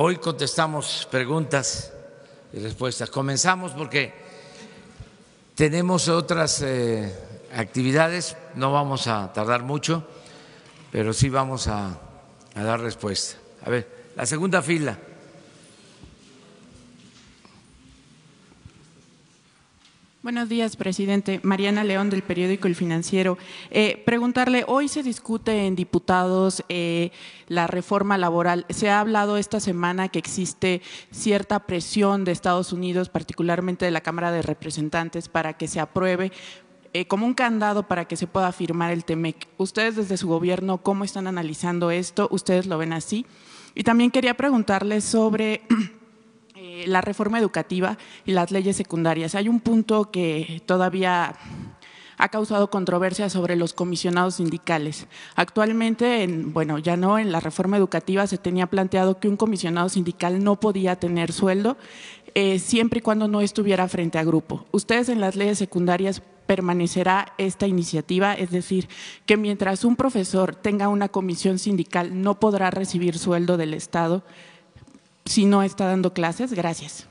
Hoy contestamos preguntas y respuestas. Comenzamos porque tenemos otras eh, actividades, no vamos a tardar mucho, pero sí vamos a, a dar respuesta. A ver, la segunda fila. Buenos días, presidente. Mariana León, del periódico El Financiero. Eh, preguntarle, hoy se discute en diputados eh, la reforma laboral. Se ha hablado esta semana que existe cierta presión de Estados Unidos, particularmente de la Cámara de Representantes, para que se apruebe eh, como un candado para que se pueda firmar el TEMEC. Ustedes desde su gobierno, ¿cómo están analizando esto? ¿Ustedes lo ven así? Y también quería preguntarle sobre eh, la reforma educativa y las leyes secundarias. Hay un punto que todavía ha causado controversia sobre los comisionados sindicales. Actualmente, en, bueno, ya no, en la reforma educativa se tenía planteado que un comisionado sindical no podía tener sueldo eh, siempre y cuando no estuviera frente a grupo. Ustedes en las leyes secundarias permanecerá esta iniciativa, es decir, que mientras un profesor tenga una comisión sindical no podrá recibir sueldo del Estado si no está dando clases? Gracias.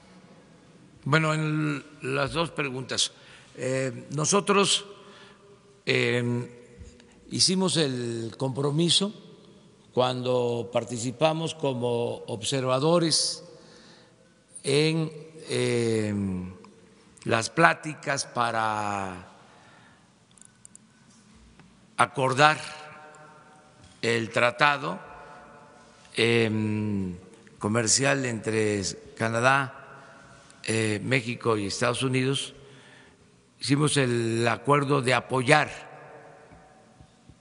Bueno, en las dos preguntas. Eh, nosotros eh, hicimos el compromiso cuando participamos como observadores en eh, las pláticas para acordar el tratado comercial entre Canadá, eh, México y Estados Unidos, hicimos el acuerdo de apoyar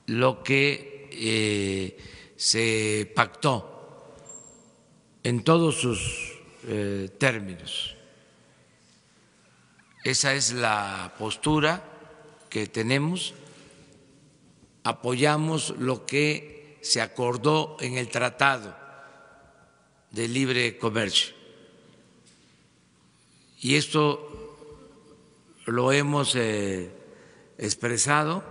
lo que eh, se pactó en todos sus eh, términos. Esa es la postura que tenemos. Apoyamos lo que se acordó en el tratado de libre comercio. Y esto lo hemos eh, expresado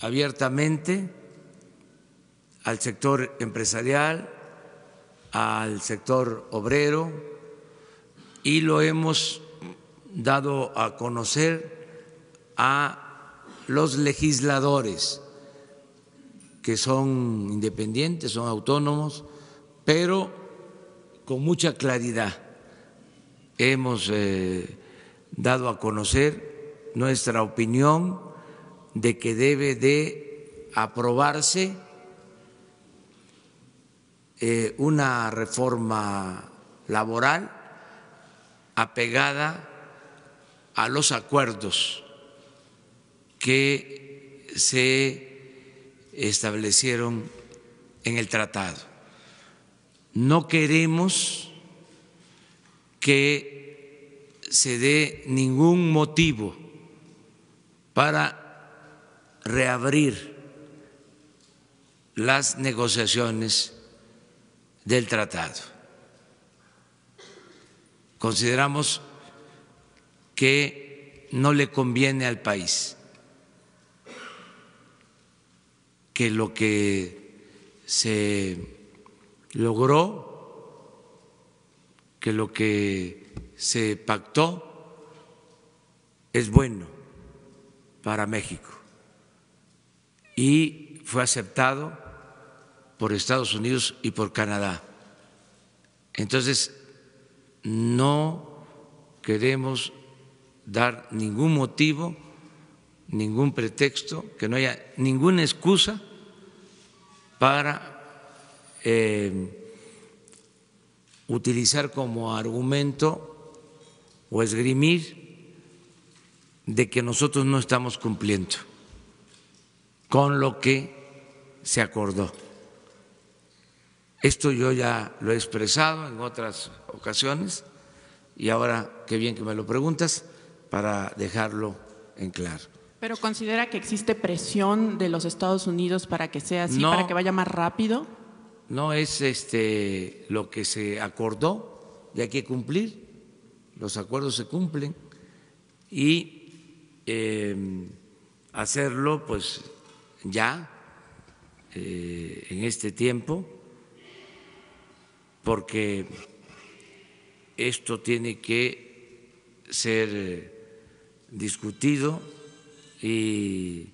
abiertamente al sector empresarial, al sector obrero y lo hemos dado a conocer a los legisladores que son independientes, son autónomos, pero con mucha claridad. Hemos eh, dado a conocer nuestra opinión de que debe de aprobarse eh, una reforma laboral apegada a los acuerdos que se establecieron en el tratado no queremos que se dé ningún motivo para reabrir las negociaciones del tratado. Consideramos que no le conviene al país que lo que se logró que lo que se pactó es bueno para México y fue aceptado por Estados Unidos y por Canadá. Entonces, no queremos dar ningún motivo, ningún pretexto, que no haya ninguna excusa para eh, utilizar como argumento o esgrimir de que nosotros no estamos cumpliendo con lo que se acordó. Esto yo ya lo he expresado en otras ocasiones y ahora qué bien que me lo preguntas para dejarlo en claro. ¿Pero considera que existe presión de los Estados Unidos para que sea así, para que vaya más rápido? No es este lo que se acordó y hay que cumplir, los acuerdos se cumplen y em, hacerlo pues ya eh, en este tiempo porque esto tiene que ser discutido y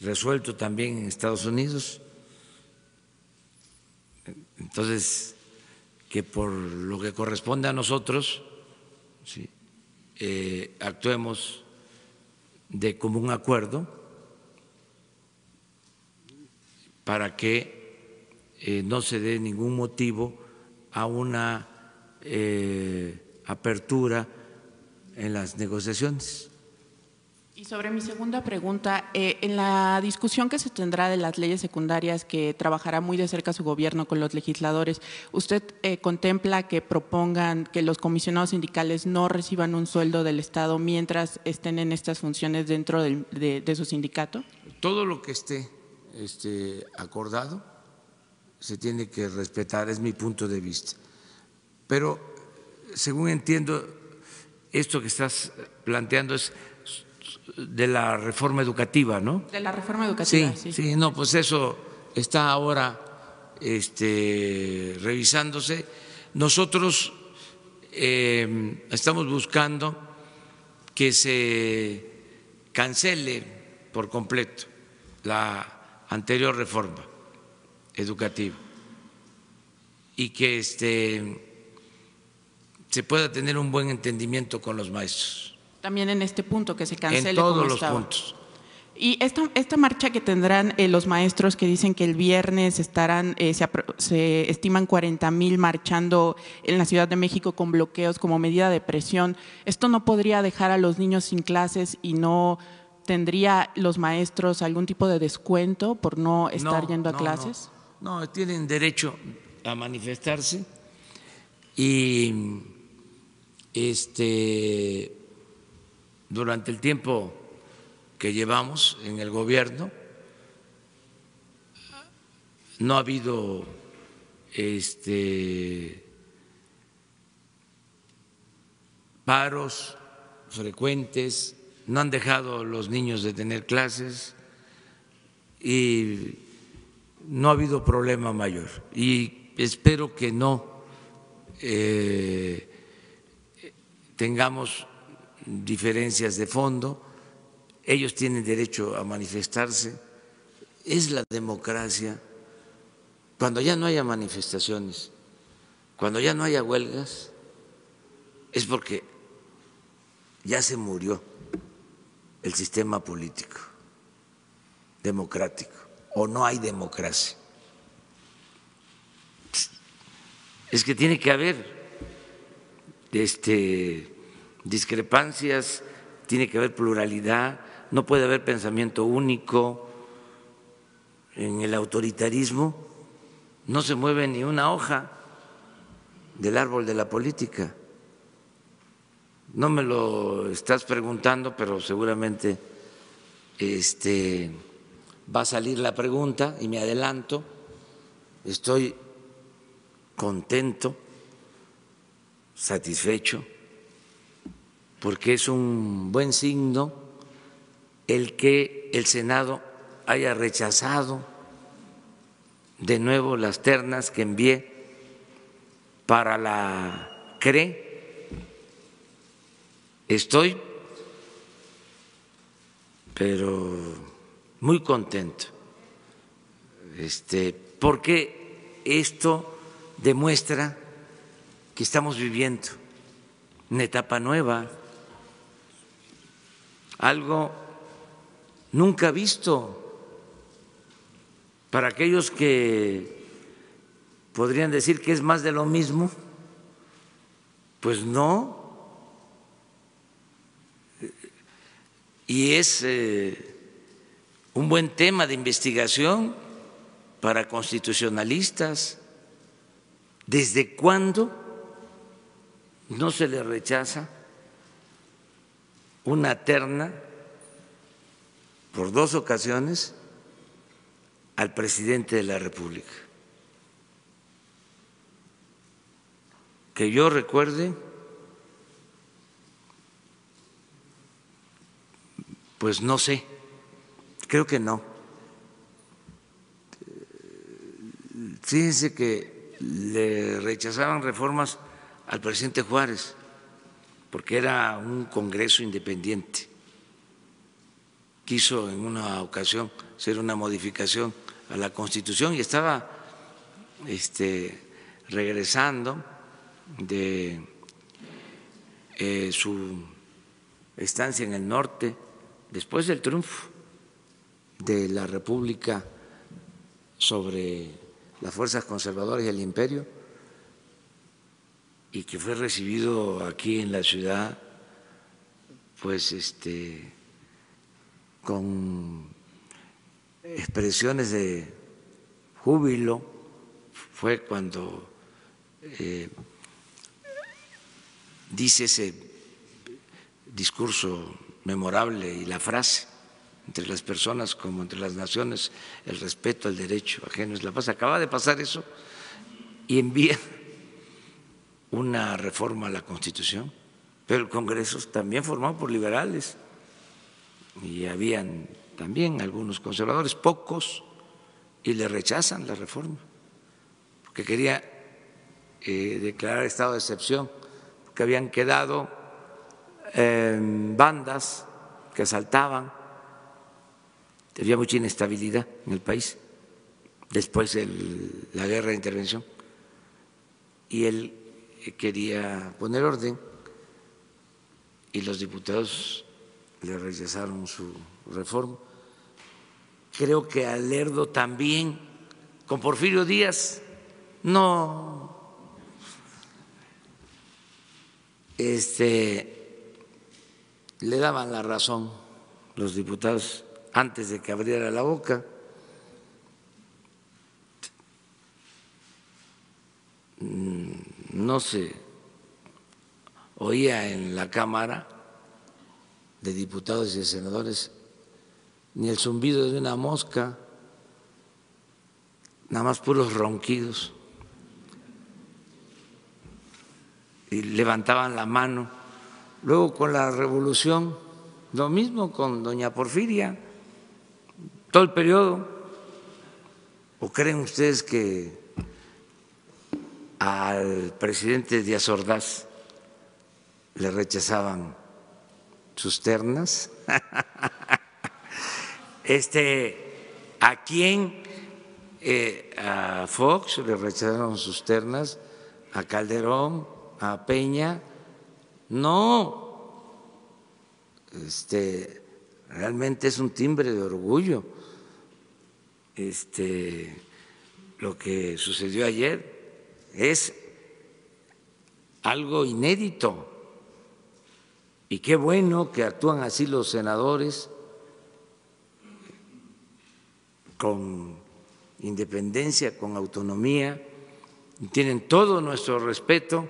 resuelto también en Estados Unidos. Entonces, que por lo que corresponde a nosotros, eh, actuemos de común acuerdo para que eh, no se dé ningún motivo a una eh, apertura en las negociaciones. Y sobre mi segunda pregunta, eh, en la discusión que se tendrá de las leyes secundarias que trabajará muy de cerca su gobierno con los legisladores, ¿usted eh, contempla que propongan que los comisionados sindicales no reciban un sueldo del Estado mientras estén en estas funciones dentro de, su sindicato? Todo lo que esté este, acordado se tiene que respetar, es mi punto de vista. Pero, según entiendo, esto que estás planteando es de la reforma educativa, ¿no? De la reforma educativa, sí. Sí, no, pues eso está ahora este, revisándose. Nosotros eh, estamos buscando que se cancele por completo la anterior reforma educativa y que este, se pueda tener un buen entendimiento con los maestros también en este punto, que se cancele. En todos los puntos. Y esta, esta marcha que tendrán eh, los maestros que dicen que el viernes estarán, eh, se, estiman 40 mil marchando en la Ciudad de México con bloqueos como medida de presión, ¿esto no podría dejar a los niños sin clases y no tendría los maestros algún tipo de descuento por no estar yendo a clases? No. no, tienen derecho a manifestarse y este durante el tiempo que llevamos en el gobierno no ha habido este paros frecuentes, no han dejado los niños de tener clases y no ha habido problema mayor. Y espero que no eh, tengamos diferencias de fondo, ellos tienen derecho a manifestarse, es la democracia. Cuando ya no haya manifestaciones, cuando ya no haya huelgas, es porque ya se murió el sistema político democrático o no hay democracia. Es que tiene que haber este discrepancias, tiene que haber pluralidad, no puede haber pensamiento único. En el autoritarismo no se mueve ni una hoja del árbol de la política. No me lo estás preguntando, pero seguramente este, va a salir la pregunta y me adelanto. Estoy contento, satisfecho porque es un buen signo el que el Senado haya rechazado de nuevo las ternas que envié para la CRE. Estoy, pero muy contento, este, porque esto demuestra que estamos viviendo una etapa nueva algo nunca visto para aquellos que podrían decir que es más de lo mismo, pues no. Y es eh, un buen tema de investigación para constitucionalistas. ¿Desde cuándo no se le rechaza? Una terna por dos ocasiones al presidente de la República. Que yo recuerde, pues no sé, creo que no. Fíjense que le rechazaban reformas al presidente Juárez, porque era un Congreso independiente. Quiso en una ocasión hacer una modificación a la Constitución y estaba este, regresando de eh, su estancia en el norte después del triunfo de la República sobre las fuerzas conservadoras y el imperio y que fue recibido aquí en la ciudad pues este con expresiones de júbilo fue cuando eh, dice ese discurso memorable y la frase entre las personas como entre las naciones, el respeto al derecho ajeno es la paz. Acaba de pasar eso y envía una reforma a la Constitución, pero el Congreso también formado por liberales. Y habían también algunos conservadores, pocos, y le rechazan la reforma, porque quería eh, declarar estado de excepción, porque habían quedado eh, bandas que asaltaban había mucha inestabilidad en el país después de la guerra de intervención y él quería poner orden y los diputados le rechazaron su reforma. Creo que a Lerdo también, con Porfirio Díaz, no este, le daban la razón los diputados antes de que abriera la boca. No se oía en la Cámara de Diputados y Senadores ni el zumbido de una mosca, nada más puros ronquidos. Y levantaban la mano. Luego con la revolución, lo mismo con doña Porfiria todo el periodo? ¿O creen ustedes que al presidente Díaz Ordaz le rechazaban sus ternas? este, ¿A quién? Eh, a Fox le rechazaron sus ternas, a Calderón, a Peña. No, este, realmente es un timbre de orgullo este, lo que sucedió ayer es algo inédito. Y qué bueno que actúan así los senadores con independencia, con autonomía, tienen todo nuestro respeto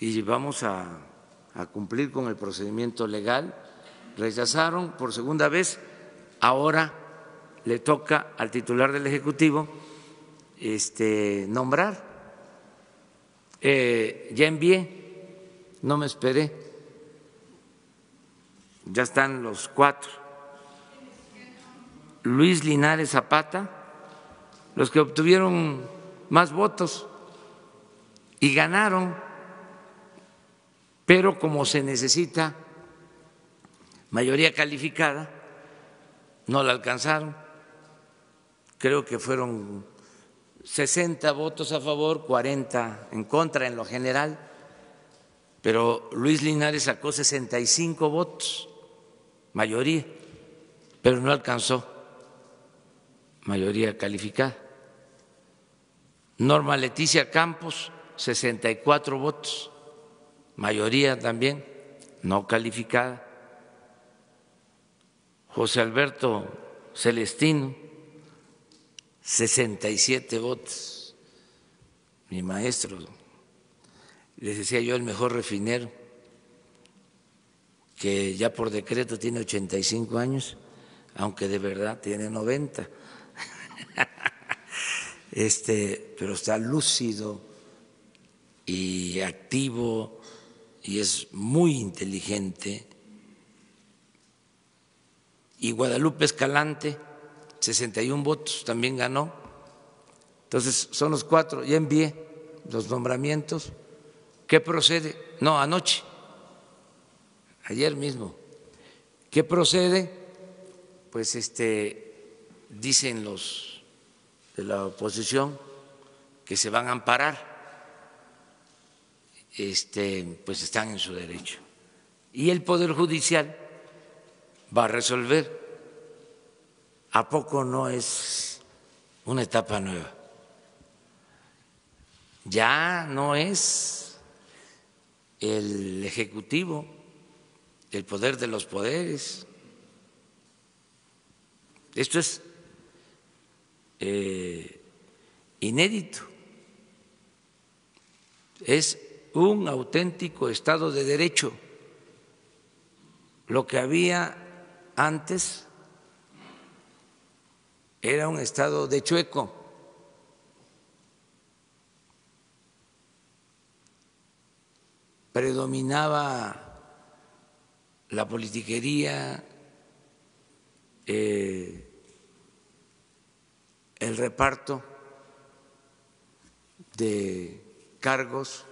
y vamos a, a cumplir con el procedimiento legal. Rechazaron por segunda vez, ahora le toca al titular del Ejecutivo este, nombrar. Eh, ya envié, no me esperé, ya están los cuatro. Luis Linares Zapata, los que obtuvieron más votos y ganaron, pero como se necesita mayoría calificada, no la alcanzaron creo que fueron 60 votos a favor, 40 en contra en lo general, pero Luis Linares sacó 65 votos, mayoría, pero no alcanzó mayoría calificada. Norma Leticia Campos, 64 votos, mayoría también, no calificada. José Alberto Celestino, 67 votos. Mi maestro, les decía yo, el mejor refinero, que ya por decreto tiene 85 años, aunque de verdad tiene 90. Este, pero está lúcido y activo y es muy inteligente. Y Guadalupe Escalante 61 votos también ganó. Entonces, son los cuatro. Ya envié los nombramientos. ¿Qué procede? No, anoche, ayer mismo. ¿Qué procede? Pues este, dicen los de la oposición que se van a amparar. Este, pues están en su derecho. Y el Poder Judicial va a resolver. ¿A poco no es una etapa nueva? Ya no es el Ejecutivo, el poder de los poderes. Esto es eh, inédito. Es un auténtico Estado de Derecho. Lo que había antes era un Estado de chueco. Predominaba la politiquería, eh, el reparto de cargos,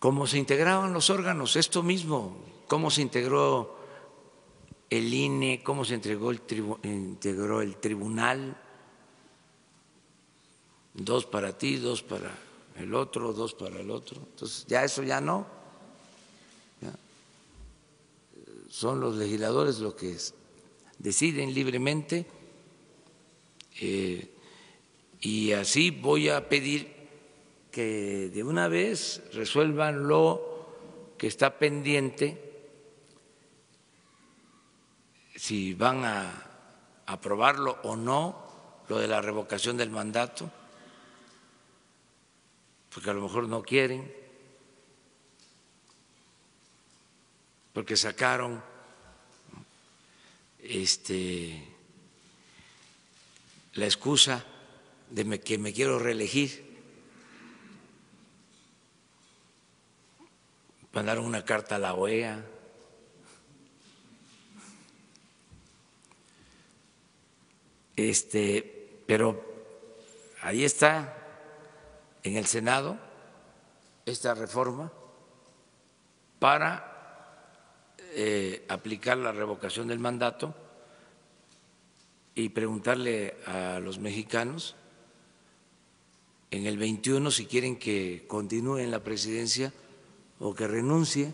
cómo se integraban los órganos, esto mismo, cómo se integró el INE, cómo se entregó el integró el tribunal, dos para ti, dos para el otro, dos para el otro. Entonces, ya eso ya no. Son los legisladores los que deciden libremente eh, y así voy a pedir que de una vez resuelvan lo que está pendiente si van a aprobarlo o no, lo de la revocación del mandato, porque a lo mejor no quieren, porque sacaron este, la excusa de que me quiero reelegir. Mandaron una carta a la OEA Este, pero ahí está en el Senado esta reforma para eh, aplicar la revocación del mandato y preguntarle a los mexicanos en el 21 si quieren que continúe en la presidencia o que renuncie.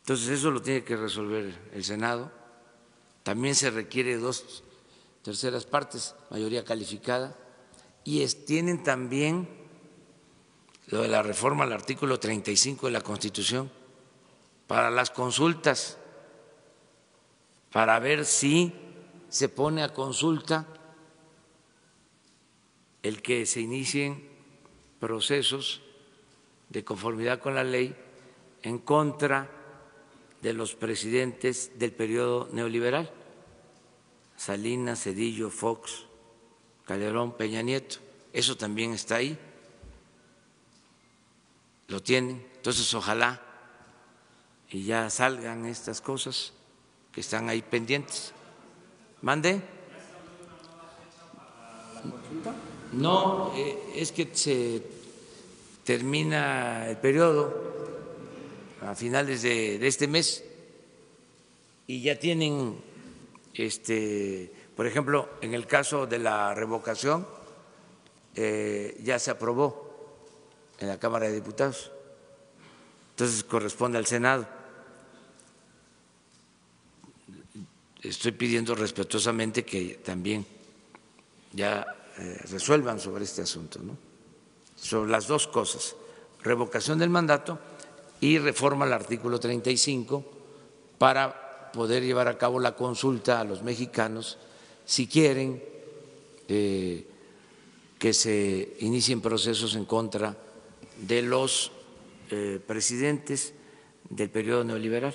Entonces eso lo tiene que resolver el Senado. También se requiere dos terceras partes, mayoría calificada, y tienen también lo de la reforma al artículo 35 de la Constitución para las consultas, para ver si se pone a consulta el que se inicien procesos de conformidad con la ley en contra de los presidentes del periodo neoliberal. Salinas, Cedillo, Fox, Calderón, Peña Nieto. Eso también está ahí. Lo tienen. Entonces, ojalá y ya salgan estas cosas que están ahí pendientes. ¿Mande? No, eh, es que se termina el periodo a finales de, de este mes y ya tienen este, por ejemplo, en el caso de la revocación, eh, ya se aprobó en la Cámara de Diputados, entonces corresponde al Senado. Estoy pidiendo respetuosamente que también ya eh, resuelvan sobre este asunto, ¿no? sobre las dos cosas, revocación del mandato y reforma al artículo 35 para poder llevar a cabo la consulta a los mexicanos si quieren eh, que se inicien procesos en contra de los eh, presidentes del periodo neoliberal.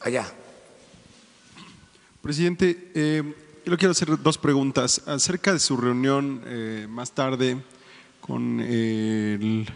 Allá. Presidente, eh, yo quiero hacer dos preguntas acerca de su reunión más tarde con el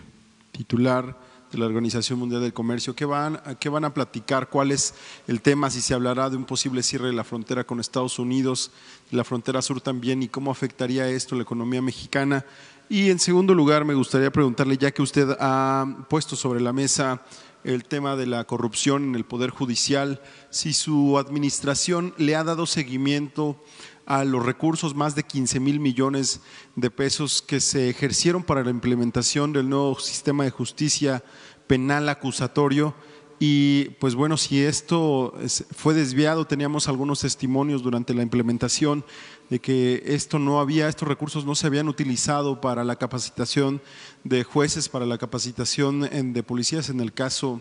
titular de la Organización Mundial del Comercio. ¿Qué van, ¿Qué van a platicar? ¿Cuál es el tema? Si se hablará de un posible cierre de la frontera con Estados Unidos, la frontera sur también, y cómo afectaría esto la economía mexicana. Y en segundo lugar, me gustaría preguntarle, ya que usted ha puesto sobre la mesa el tema de la corrupción en el Poder Judicial, si su administración le ha dado seguimiento a los recursos, más de 15 mil millones de pesos que se ejercieron para la implementación del nuevo sistema de justicia penal acusatorio. Y pues bueno, si esto fue desviado, teníamos algunos testimonios durante la implementación de que esto no había, estos recursos no se habían utilizado para la capacitación de jueces, para la capacitación de policías en el caso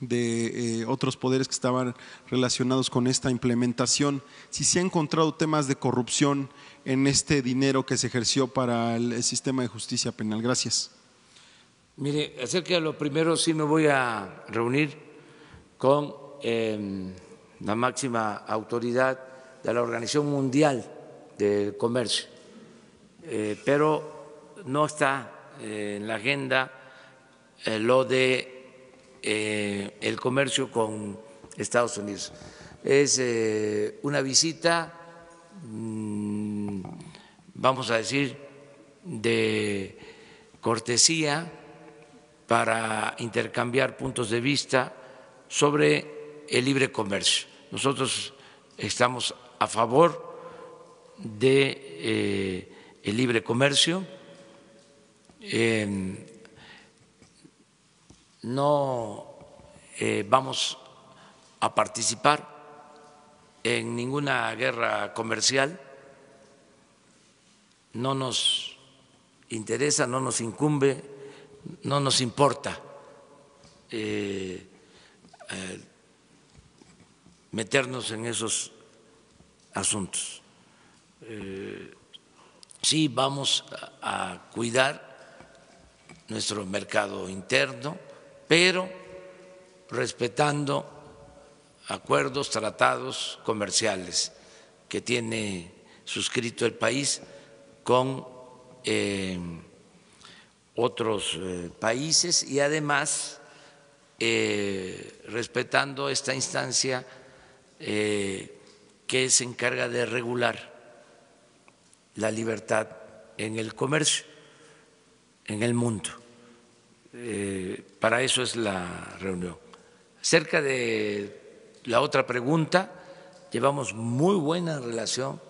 de eh, otros poderes que estaban relacionados con esta implementación. Si se han encontrado temas de corrupción en este dinero que se ejerció para el, sistema de justicia penal. Gracias. Mire, acerca de lo primero, sí me voy a reunir con em, la máxima autoridad de la Organización Mundial del comercio, eh, pero no está eh, en la agenda lo de el comercio con Estados Unidos. Es una visita, mm, vamos a decir, de cortesía para intercambiar puntos de vista sobre el libre comercio. Nosotros estamos a favor de eh, libre comercio. No eh, vamos a participar en ninguna guerra comercial. No nos interesa, no nos incumbe, no nos importa eh, meternos en esos asuntos. Eh, sí vamos a cuidar nuestro mercado interno, pero respetando acuerdos, tratados comerciales que tiene suscrito el país con eh, otros eh, países y además respetando esta instancia que se encarga de regular la libertad en el comercio, en el mundo. Eh, para eso es la reunión. Cerca de la otra pregunta, llevamos muy buena relación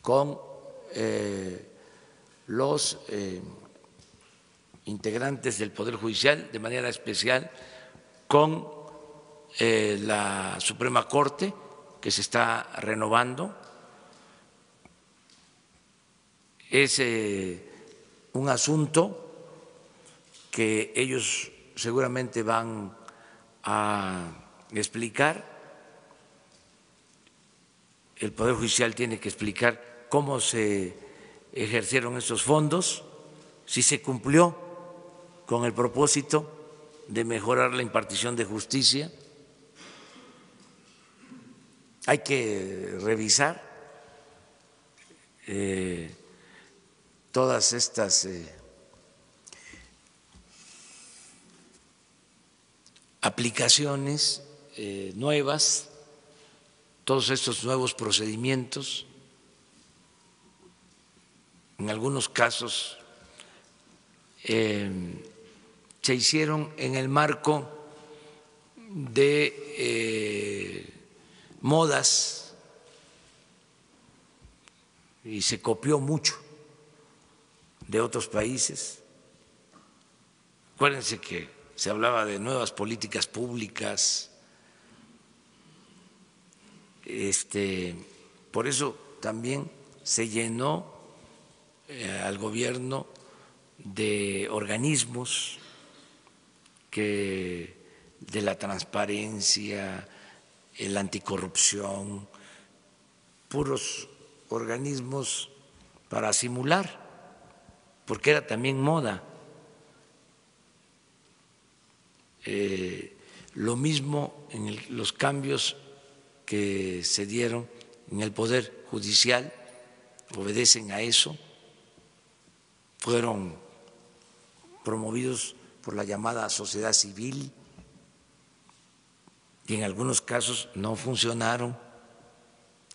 con eh, los eh, integrantes del Poder Judicial, de manera especial con la Suprema Corte, que se está renovando Es un asunto que ellos seguramente van a explicar. El Poder Judicial tiene que explicar cómo se ejercieron esos fondos, si se cumplió con el propósito de mejorar la impartición de justicia. Hay que revisar eh, todas estas eh, aplicaciones eh, nuevas, todos estos nuevos procedimientos, en algunos casos eh, se hicieron en el marco de modas y se copió mucho de otros países. Acuérdense que se hablaba de nuevas políticas públicas. Este, por eso también se llenó eh, al gobierno de organismos que de la transparencia, el anticorrupción, puros organismos para simular porque era también moda. Eh, lo mismo en los cambios que se dieron en el Poder Judicial, obedecen a eso, fueron promovidos por la llamada sociedad civil y en algunos casos no funcionaron.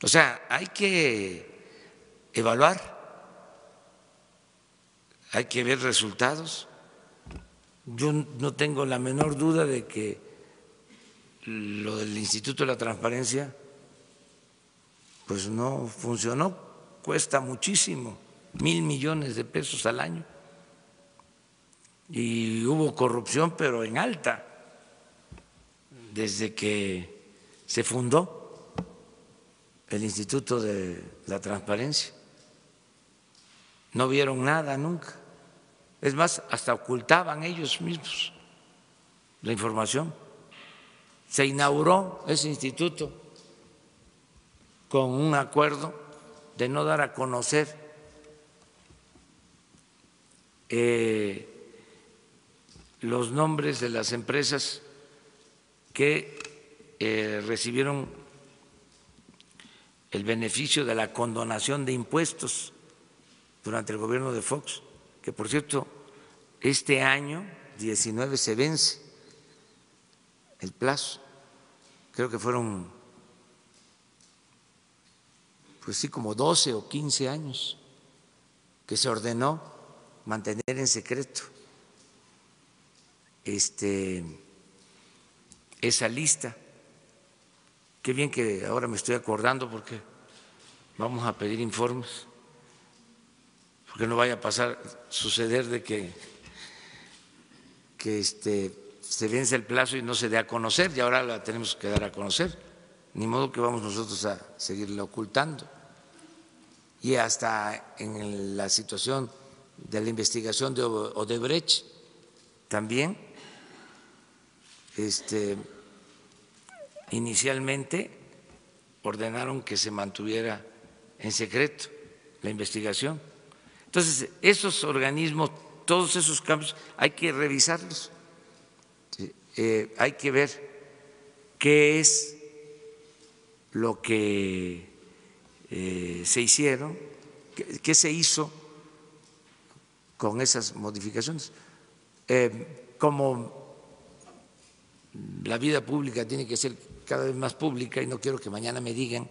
O sea, hay que evaluar, hay que ver resultados. Yo no tengo la menor duda de que lo del Instituto de la Transparencia pues no funcionó, cuesta muchísimo, mil millones de pesos al año. Y hubo corrupción, pero en alta, desde que se fundó el Instituto de la Transparencia. No vieron nada nunca. Es más, hasta ocultaban ellos mismos la información. Se inauguró ese instituto con un acuerdo de no dar a conocer eh, los nombres de las empresas que eh, recibieron el beneficio de la condonación de impuestos durante el gobierno de Fox, que por cierto, este año 19 se vence el plazo, creo que fueron pues sí, como 12 o 15 años que se ordenó mantener en secreto este, esa lista. Qué bien que ahora me estoy acordando porque vamos a pedir informes, porque no vaya a pasar, suceder de que, que este, se vence el plazo y no se dé a conocer, y ahora la tenemos que dar a conocer. Ni modo que vamos nosotros a seguirla ocultando y hasta en la situación de la investigación de Odebrecht también este, inicialmente ordenaron que se mantuviera en secreto la investigación. Entonces, esos organismos, todos esos cambios, hay que revisarlos, eh, hay que ver qué es lo que eh, se hicieron, qué, se hizo con esas modificaciones. Eh, como la vida pública tiene que ser cada vez más pública y no quiero que mañana me digan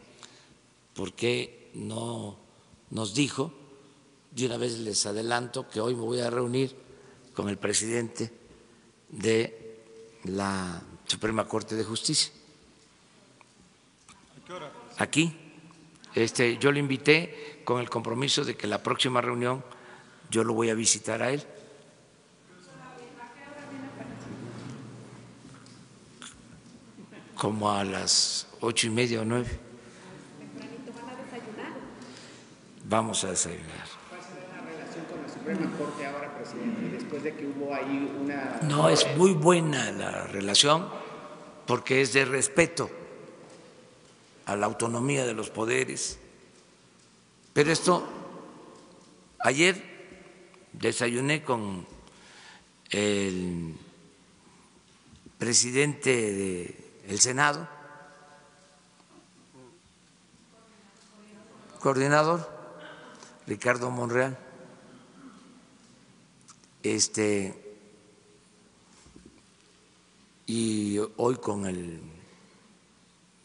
por qué no nos dijo, de una vez les adelanto que hoy me voy a reunir con el presidente de la Suprema Corte de Justicia. Aquí este, yo lo invité con el compromiso de que la próxima reunión yo lo voy a visitar a él. Como a las ocho y media o nueve. Vamos a desayunar. No, es muy buena la relación porque es de respeto a la autonomía de los poderes. Pero esto, ayer desayuné con el presidente del Senado, coordinador, Ricardo Monreal, este, y hoy con el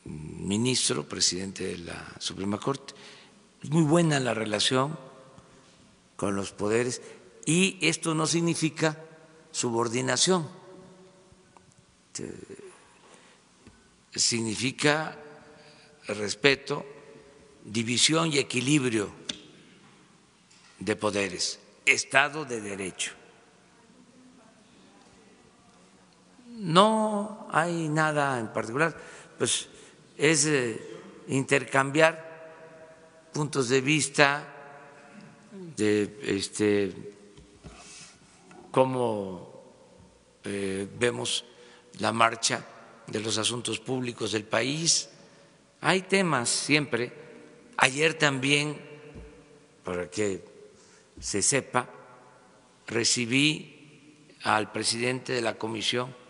ministro, presidente de la Suprema Corte. Es muy buena la relación con los poderes y esto no significa subordinación, significa respeto, división y equilibrio de poderes, Estado de Derecho. No hay nada en particular, pues es eh, intercambiar puntos de vista de este, cómo eh, vemos la marcha de los asuntos públicos del país. Hay temas siempre. Ayer también, para que se sepa, recibí al presidente de la Comisión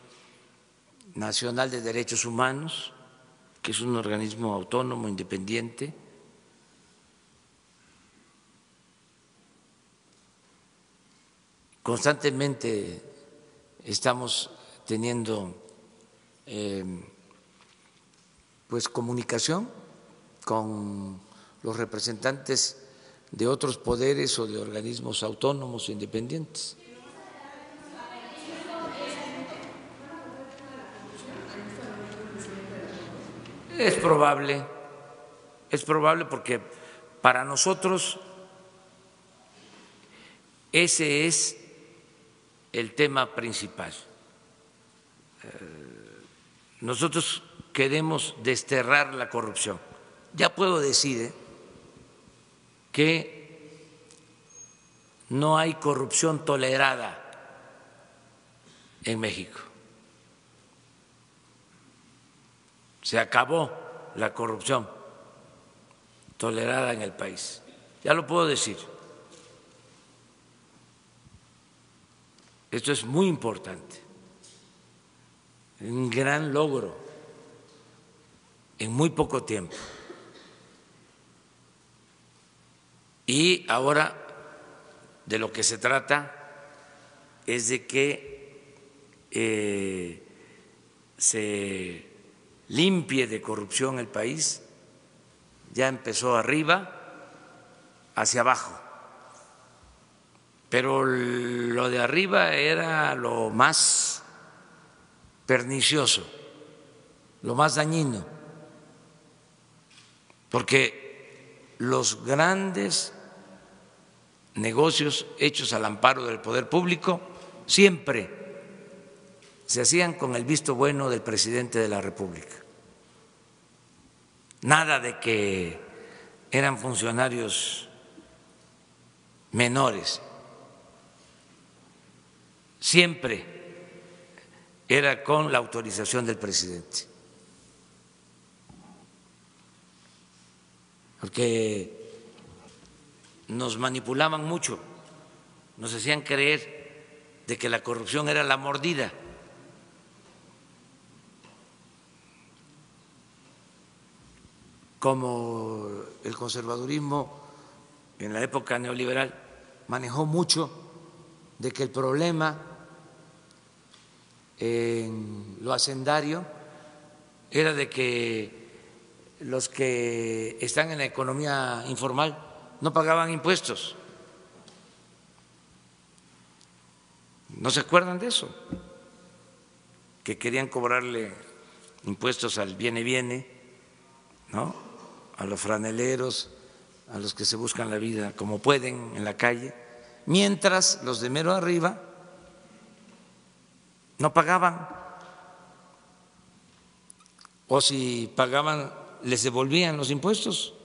Nacional de Derechos Humanos, que es un organismo autónomo, independiente, constantemente estamos teniendo eh, pues comunicación con los representantes de otros poderes o de organismos autónomos e independientes. Es probable, es probable porque para nosotros ese es el tema principal. Eh, nosotros queremos desterrar la corrupción. Ya puedo decir ¿eh? que no hay corrupción tolerada en México. Se acabó la corrupción tolerada en el país. Ya lo puedo decir. Esto es muy importante, un gran logro en muy poco tiempo. Y ahora de lo que se trata es de que eh, se limpie de corrupción el país, ya empezó arriba, hacia abajo. Pero lo de arriba era lo más pernicioso, lo más dañino, porque los grandes negocios hechos al amparo del poder público siempre se hacían con el visto bueno del presidente de la República. Nada de que eran funcionarios menores siempre era con la autorización del presidente. Porque nos manipulaban mucho, nos hacían creer de que la corrupción era la mordida. Como el conservadurismo en la época neoliberal manejó mucho de que el problema en lo hacendario era de que los que están en la economía informal no pagaban impuestos. ¿No se acuerdan de eso? Que querían cobrarle impuestos al viene viene, ¿no? A los franeleros, a los que se buscan la vida como pueden en la calle, mientras los de mero arriba no pagaban. O si pagaban, les devolvían los impuestos.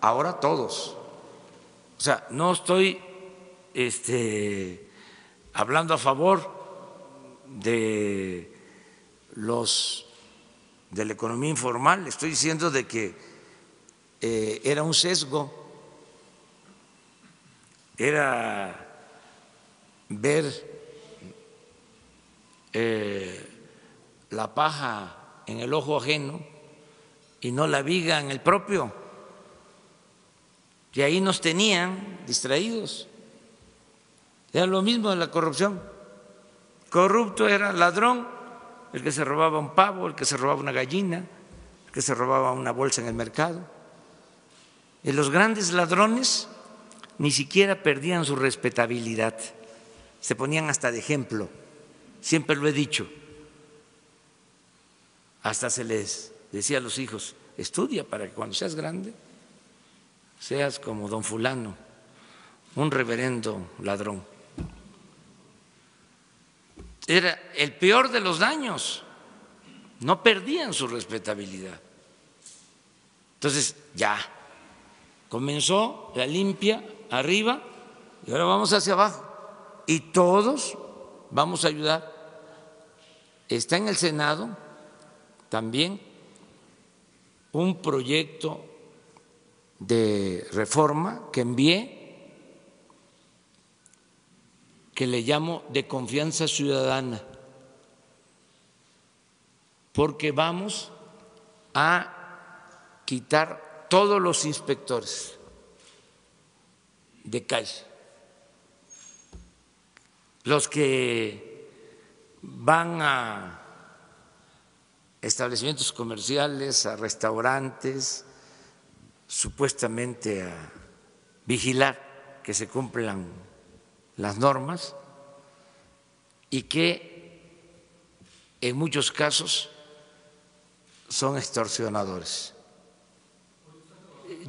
Ahora todos. O sea, no estoy este, hablando a favor de los de la economía informal, estoy diciendo de que eh, era un sesgo, era ver eh, la paja en el ojo ajeno y no la viga en el propio. Y ahí nos tenían distraídos. Era lo mismo de la corrupción. Corrupto era ladrón, el que se robaba un pavo, el que se robaba una gallina, el que se robaba una bolsa en el mercado. Y los grandes ladrones ni siquiera perdían su respetabilidad se ponían hasta de ejemplo, siempre lo he dicho, hasta se les decía a los hijos, estudia para que cuando seas grande seas como don fulano, un reverendo ladrón. Era el peor de los daños, no perdían su respetabilidad. Entonces, ya, comenzó la limpia arriba y ahora vamos hacia abajo y todos vamos a ayudar. Está en el Senado también un proyecto de reforma que envié que le llamo de confianza ciudadana, porque vamos a quitar todos los inspectores de calle los que van a establecimientos comerciales, a restaurantes, supuestamente a vigilar que se cumplan las normas y que en muchos casos son extorsionadores.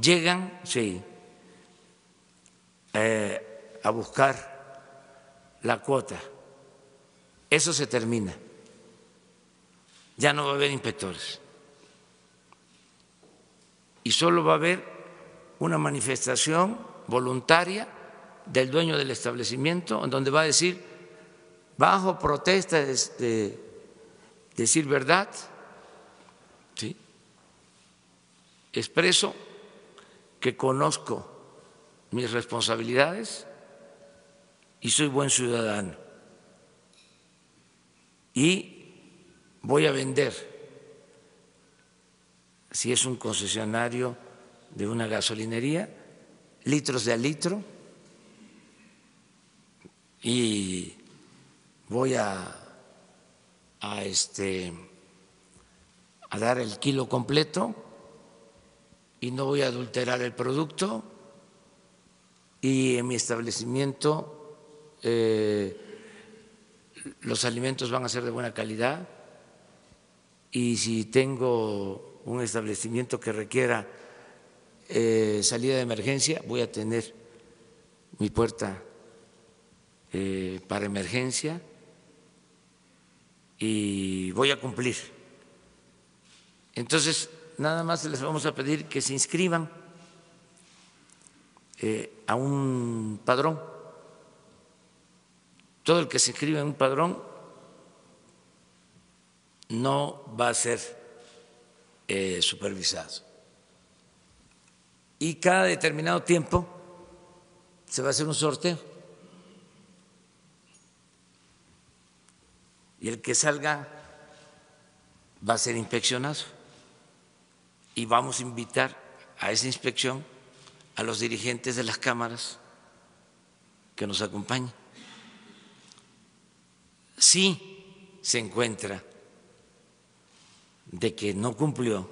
Llegan, sí, eh, a buscar la cuota. Eso se termina. Ya no va a haber inspectores. Y solo va a haber una manifestación voluntaria del dueño del establecimiento en donde va a decir, bajo protesta de, decir verdad, ¿sí? expreso que conozco mis responsabilidades y soy buen ciudadano. Y voy a vender, si es un concesionario de una gasolinería, litros de a litro y voy a, este, a dar el kilo completo y no voy a adulterar el producto. Y en mi establecimiento eh, los alimentos van a ser de buena calidad. Y si tengo un establecimiento que requiera eh, salida de emergencia, voy a tener mi puerta eh, para emergencia y voy a cumplir. Entonces, nada más les vamos a pedir que se inscriban eh, a un padrón. Todo el que se inscribe en un padrón no va a ser eh, supervisado. Y cada determinado tiempo se va a hacer un sorteo. Y el que salga va a ser inspeccionado. Y vamos a invitar a esa inspección a los dirigentes de las cámaras que nos acompañen. Si se encuentra de que no cumplió,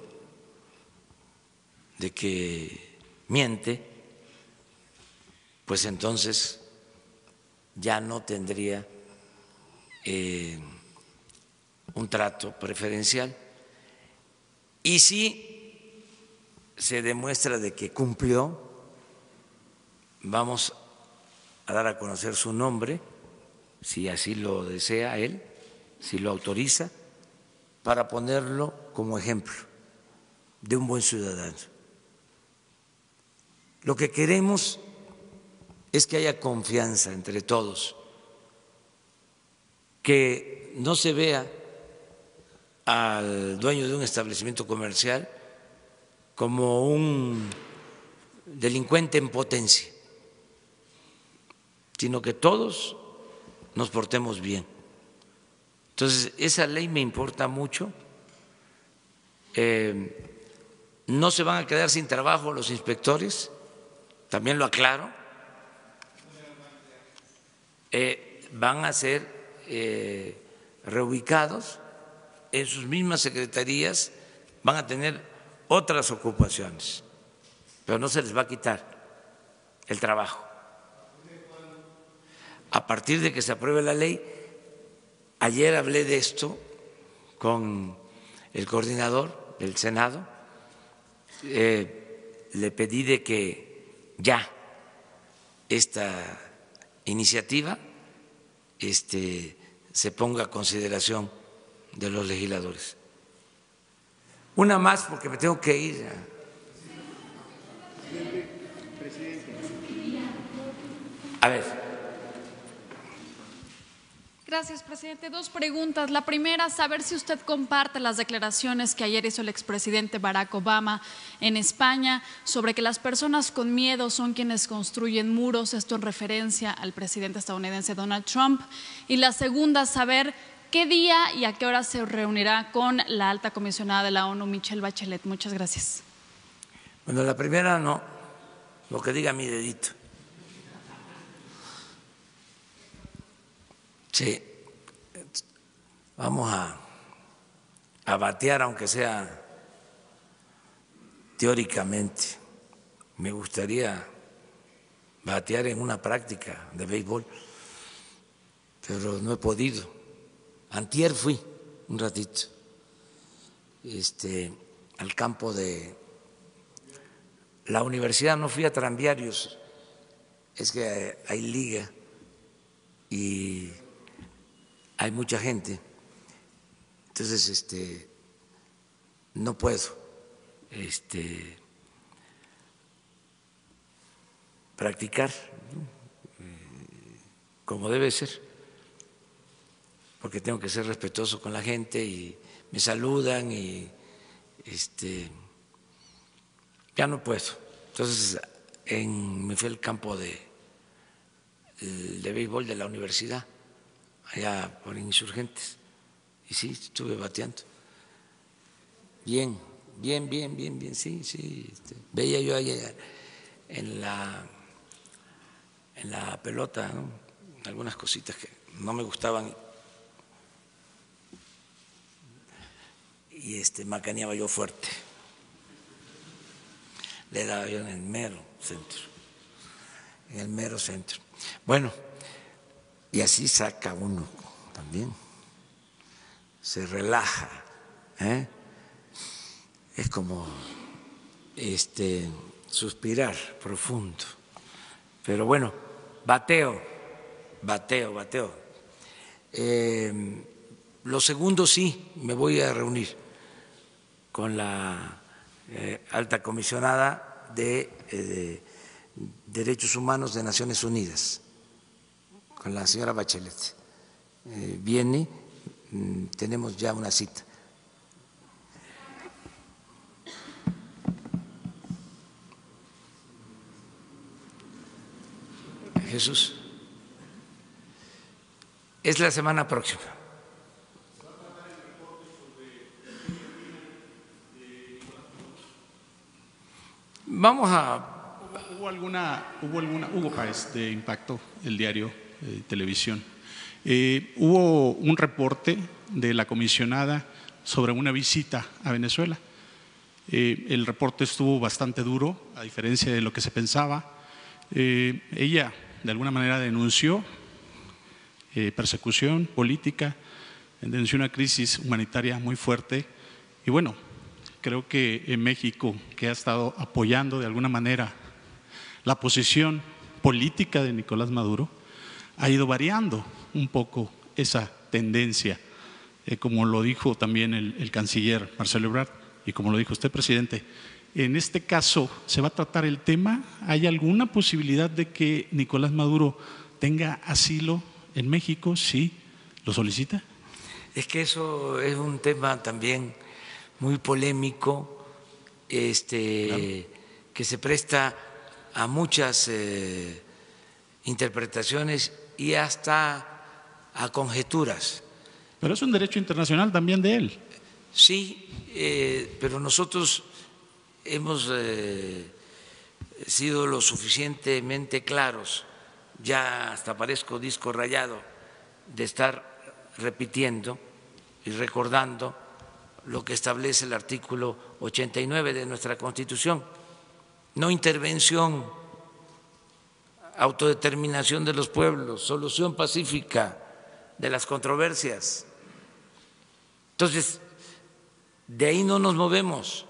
de que miente, pues entonces ya no tendría eh, un trato preferencial. Y si se demuestra de que cumplió, Vamos a dar a conocer su nombre, si así lo desea él, si lo autoriza, para ponerlo como ejemplo de un buen ciudadano. Lo que queremos es que haya confianza entre todos, que no se vea al dueño de un establecimiento comercial como un delincuente en potencia sino que todos nos portemos bien. Entonces, esa ley me importa mucho. Eh, no se van a quedar sin trabajo los inspectores, también lo aclaro. Eh, van a ser eh, reubicados en sus mismas secretarías, van a tener otras ocupaciones, pero no se les va a quitar el trabajo. A partir de que se apruebe la ley, ayer hablé de esto con el coordinador del Senado, eh, le pedí de que ya esta iniciativa este, se ponga a consideración de los legisladores. Una más porque me tengo que ir. A ver. Gracias, presidente. Dos preguntas. La primera, saber si usted comparte las declaraciones que ayer hizo el expresidente Barack Obama en España sobre que las personas con miedo son quienes construyen muros, esto en referencia al presidente estadounidense Donald Trump. Y la segunda, saber qué día y a qué hora se reunirá con la alta comisionada de la ONU, Michelle Bachelet. Muchas gracias. Bueno, la primera no, lo que diga mi dedito. Sí, vamos a, a batear, aunque sea teóricamente. Me gustaría batear en una práctica de béisbol, pero no he podido. Antier fui un ratito este, al campo de la universidad, no fui a tranviarios, es que hay liga y hay mucha gente, entonces este, no puedo este, practicar como debe ser, porque tengo que ser respetuoso con la gente y me saludan y este, ya no puedo. Entonces en, me fui al campo de, de béisbol de la universidad, allá por insurgentes, y sí, estuve bateando. Bien, bien, bien, bien, bien, sí, sí. Este, veía yo ahí en la en la pelota, algunas cositas que no me gustaban. Y este, macaneaba yo fuerte. Le daba yo en el mero centro. En el mero centro. Bueno, y así saca uno también. Se relaja. ¿eh? Es como este, suspirar profundo. Pero bueno, bateo, bateo, bateo. Eh, lo segundo sí, me voy a reunir con la eh, alta comisionada de, eh, de, Derechos Humanos de Naciones Unidas, con la señora Bachelet. viene, mm, tenemos ya una cita. Jesús. Es la semana próxima. Vamos a... ¿Hubo alguna, hubo alguna, Hugo de Impacto, el diario eh, televisión? Eh, hubo un reporte de la comisionada sobre una visita a Venezuela. Eh, el reporte estuvo bastante duro, a diferencia de lo que se pensaba. ella de alguna manera denunció persecución política, denunció una crisis humanitaria muy fuerte y bueno, creo que en México, que ha estado apoyando de alguna manera la posición política de Nicolás Maduro, ha ido variando un poco esa tendencia, eh, como lo dijo también el, el canciller Marcelo Ebrard y como lo dijo usted, presidente, en este caso, ¿se va a tratar el tema? ¿Hay alguna posibilidad de que Nicolás Maduro tenga asilo en México? ¿Sí? ¿Lo solicita? Es que eso es un tema también muy polémico, este, que se presta a muchas eh, interpretaciones y hasta a conjeturas. Pero es un derecho internacional también de él. Sí, eh, pero nosotros hemos eh, sido lo suficientemente claros, ya hasta parezco disco rayado, de estar repitiendo y recordando lo que establece el artículo 89 de nuestra Constitución. No intervención, autodeterminación de los pueblos, solución pacífica de las controversias. Entonces, de ahí no nos movemos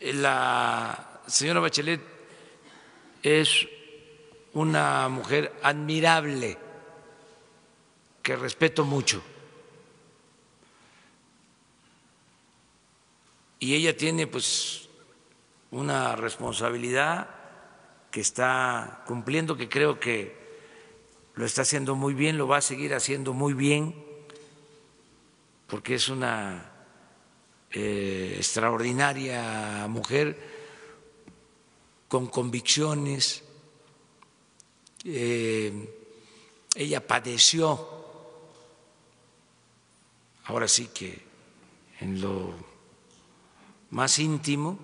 la señora Bachelet es una mujer admirable que respeto mucho. Y ella tiene pues una responsabilidad que está cumpliendo, que creo que lo está haciendo muy bien, lo va a seguir haciendo muy bien, porque es una eh, extraordinaria mujer con convicciones. Eh, ella padeció, ahora sí que en lo más íntimo,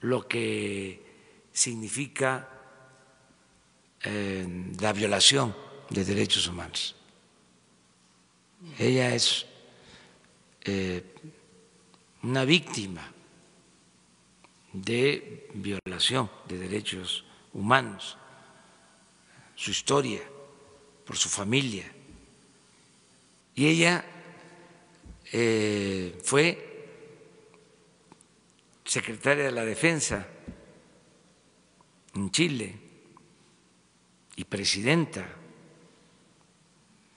lo que significa eh, la violación de Derechos Humanos. Ella es eh, una víctima de violación de derechos humanos, su historia, por su familia. Y ella eh, fue secretaria de la Defensa en Chile y presidenta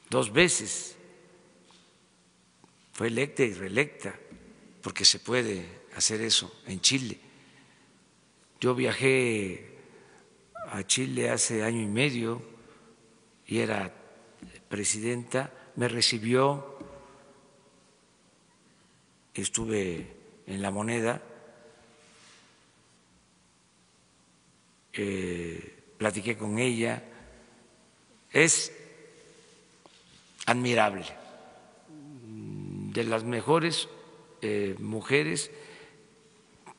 dos veces. Fue electa y reelecta, porque se puede hacer eso en Chile. Yo viajé a Chile hace año y medio y era presidenta, me recibió, estuve en la moneda, eh, platiqué con ella, es admirable, de las mejores eh, mujeres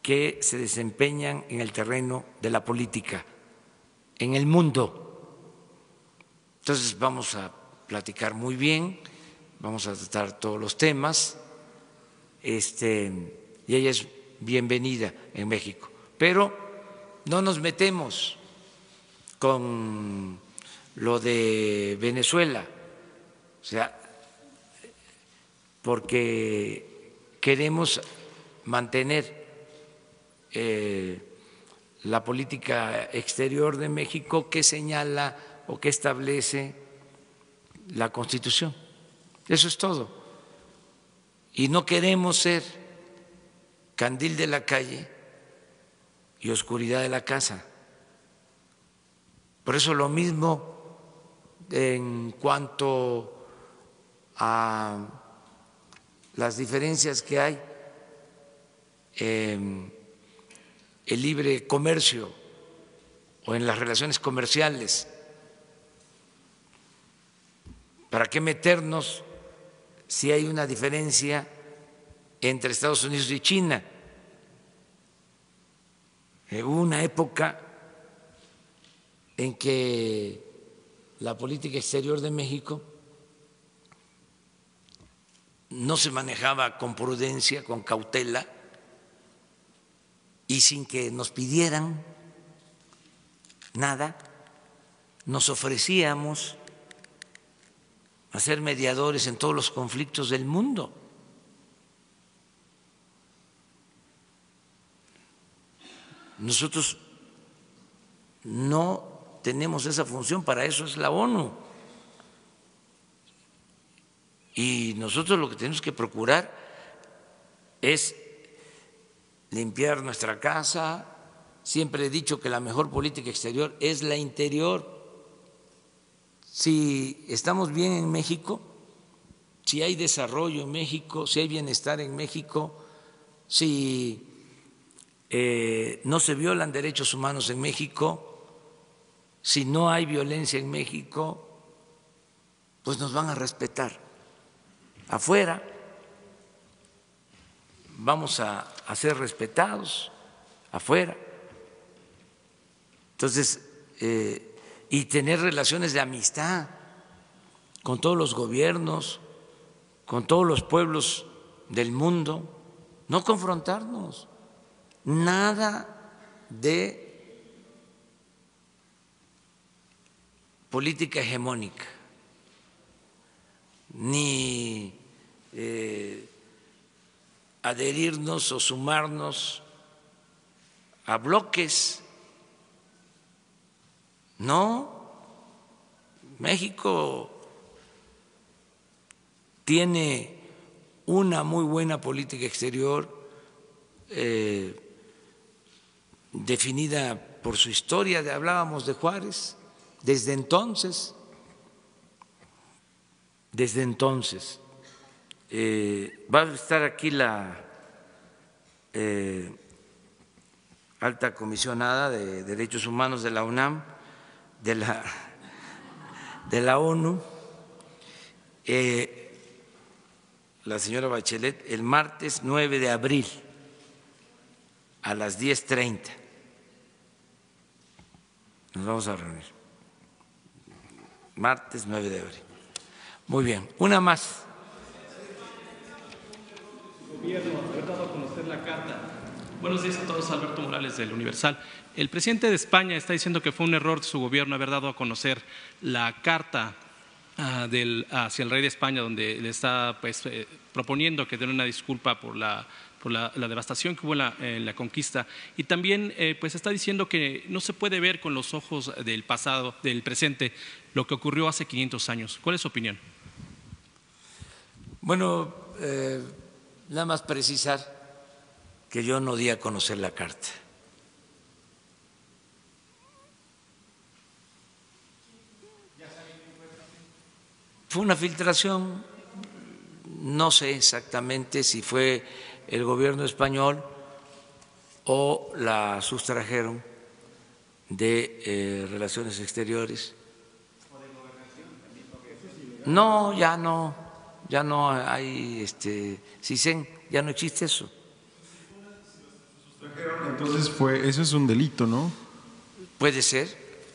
que se desempeñan en el terreno de la política en el mundo. Entonces vamos a platicar muy bien, vamos a tratar todos los temas, este, y ella es bienvenida en México. Pero no nos metemos con lo de Venezuela, o sea, porque queremos mantener eh, la política exterior de México que señala o que establece la Constitución. Eso es todo. Y no queremos ser candil de la calle y oscuridad de la casa. Por eso lo mismo en cuanto a las diferencias que hay el libre comercio o en las relaciones comerciales. ¿Para qué meternos si hay una diferencia entre Estados Unidos y China? Eh, hubo una época en que la política exterior de México no se manejaba con prudencia, con cautela, y sin que nos pidieran nada, nos ofrecíamos a ser mediadores en todos los conflictos del mundo. Nosotros no tenemos esa función, para eso es la ONU. Y nosotros lo que tenemos que procurar es limpiar nuestra casa. Siempre he dicho que la mejor política exterior es la interior. Si estamos bien en México, si hay desarrollo en México, si hay bienestar en México, si eh, no se violan derechos humanos en México, si no hay violencia en México, pues nos van a respetar. Afuera vamos a, ser respetados afuera. Entonces, eh, y tener relaciones de amistad con todos los gobiernos, con todos los pueblos del mundo, no confrontarnos, nada de política hegemónica, ni eh, adherirnos o sumarnos a bloques. No, México tiene una muy buena política exterior eh, definida por su historia, hablábamos de Juárez, desde entonces, desde entonces eh, va a estar aquí la eh, alta comisionada de derechos humanos de la UNAM, de la, de la ONU, eh, la señora Bachelet, el martes 9 de abril a las 10.30. Nos vamos a reunir. Martes 9 de abril. Muy bien, una más. Buenos días a todos, Alberto Morales del Universal. El presidente de España está diciendo que fue un error de su gobierno haber dado a conocer la carta uh, del, hacia el rey de España, donde le está pues, eh, proponiendo que den una disculpa por la por la, devastación que hubo en la, la conquista. Y también eh, pues está diciendo que no se puede ver con los ojos del pasado, del presente, lo que ocurrió hace 500 años. ¿Cuál es su opinión? Bueno, eh, nada más precisar que yo no di a conocer la carta. Fue una filtración, no sé exactamente si fue el gobierno español o la sustrajeron de eh, relaciones exteriores. No, ya no, ya no hay este CISEN, ya no existe eso. Entonces fue, eso es un delito, ¿no? Puede ser,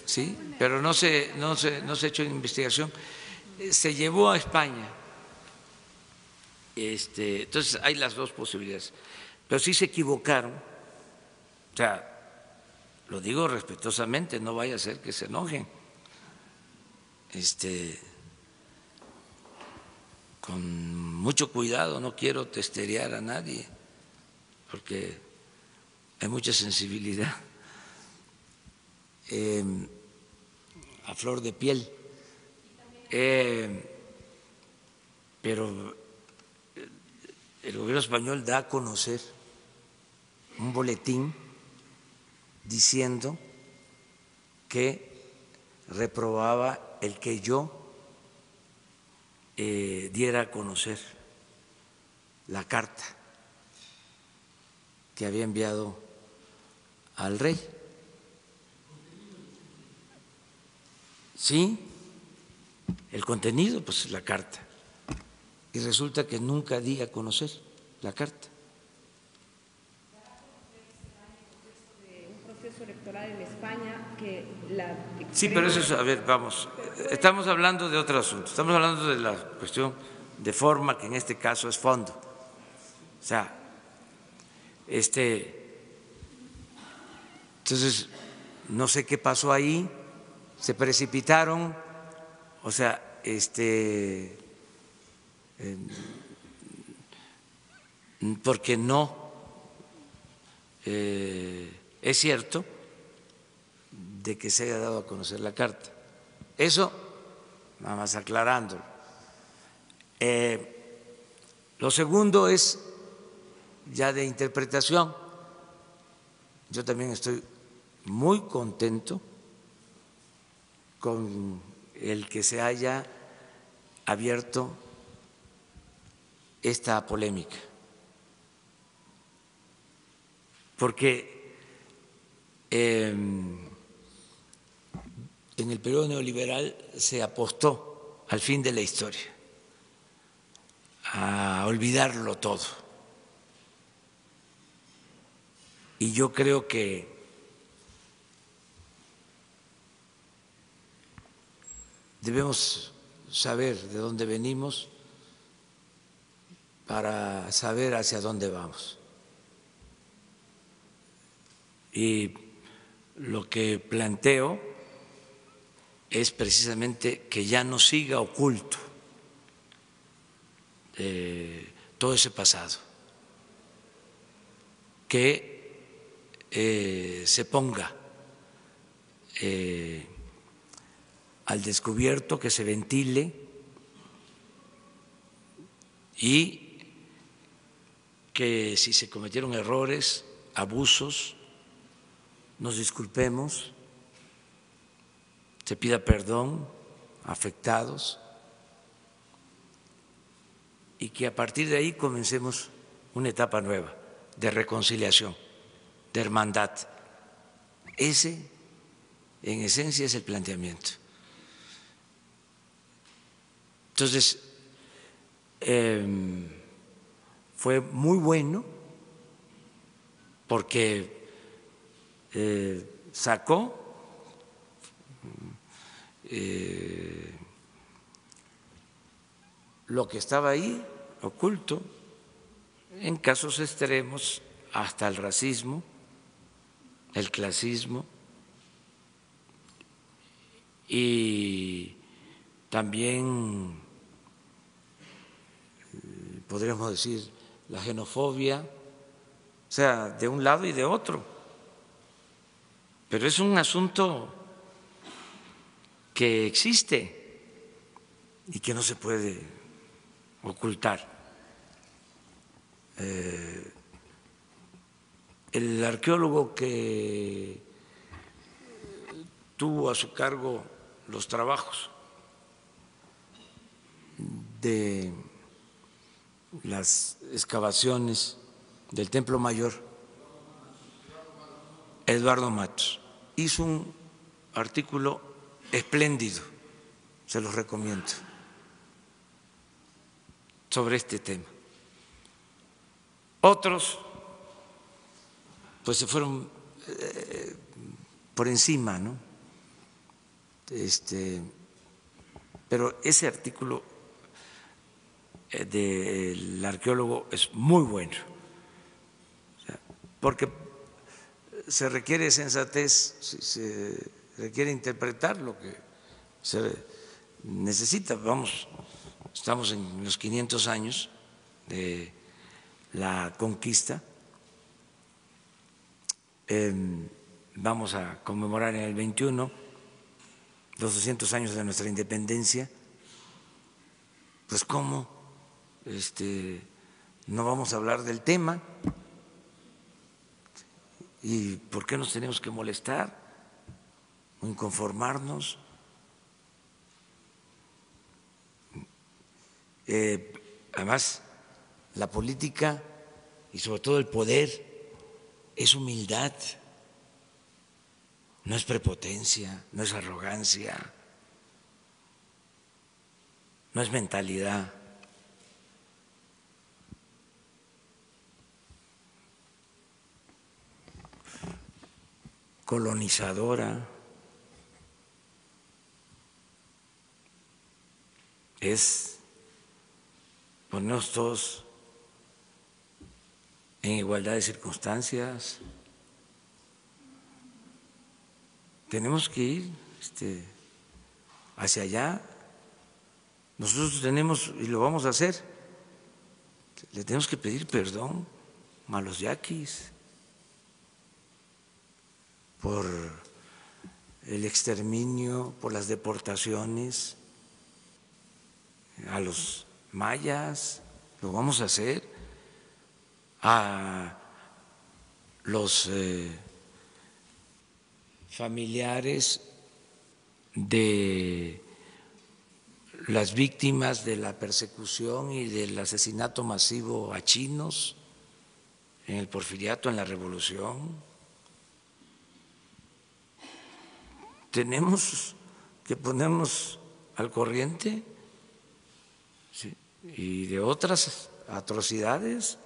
sí, pero no se, no se, no se ha hecho investigación. Se llevó a España este, entonces hay las dos posibilidades. Pero sí se equivocaron. O sea, lo digo respetuosamente, no vaya a ser que se enojen. Este, con mucho cuidado, no quiero testerear a nadie, porque hay mucha sensibilidad eh, a flor de piel. Eh, pero el gobierno español da a conocer un boletín diciendo que reprobaba el que yo eh, diera a conocer la carta que había enviado al rey. Sí, el contenido, pues la carta y resulta que nunca di a conocer la carta. Sí, pero eso es, a ver, vamos, estamos hablando de otro asunto, estamos hablando de la cuestión de forma, que en este caso es fondo. O sea, este, entonces, no sé qué pasó ahí, se precipitaron, o sea, este, porque no eh, es cierto de que se haya dado a conocer la carta. Eso, nada más aclarando. Eh, lo segundo es ya de interpretación. Yo también estoy muy contento con el que se haya abierto esta polémica, porque eh, en el periodo neoliberal se apostó al fin de la historia, a olvidarlo todo. Y yo creo que debemos saber de dónde venimos para saber hacia dónde vamos. Y lo que planteo es precisamente que ya no siga oculto eh, todo ese pasado, que eh, se ponga eh, al descubierto, que se ventile y que si se cometieron errores, abusos, nos disculpemos, se pida perdón afectados y que a partir de ahí comencemos una etapa nueva de reconciliación, de hermandad. Ese, en esencia, es el planteamiento. Entonces, eh, fue muy bueno porque eh, sacó eh, lo que estaba ahí oculto, en casos extremos hasta el racismo, el clasismo. Y también podríamos decir la xenofobia, o sea, de un lado y de otro. Pero es un asunto que existe y que no se puede ocultar. Eh, el arqueólogo que tuvo a su cargo los trabajos de las excavaciones del Templo Mayor, Eduardo Matos, hizo un artículo espléndido, se los recomiendo, sobre este tema. Otros, pues se fueron eh, por encima, ¿no? Este, pero ese artículo del arqueólogo es muy bueno, porque se requiere sensatez, se requiere interpretar lo que se necesita. Vamos, estamos en los 500 años de la conquista. Em, vamos a conmemorar en el 21 los 200 años de nuestra independencia. Pues cómo este, no vamos a hablar del tema. ¿Y por qué nos tenemos que molestar o inconformarnos? Eh, además, la política y sobre todo el poder es humildad, no es prepotencia, no es arrogancia, no es mentalidad. Colonizadora, es ponernos todos en igualdad de circunstancias. Tenemos que ir este, hacia allá. Nosotros tenemos, y lo vamos a hacer, le tenemos que pedir perdón a los yaquis por el exterminio, por las deportaciones a los mayas, lo vamos a hacer, a los eh, familiares de las víctimas de la persecución y del asesinato masivo a chinos en el porfiriato, en la revolución tenemos que ponernos al corriente y de otras atrocidades.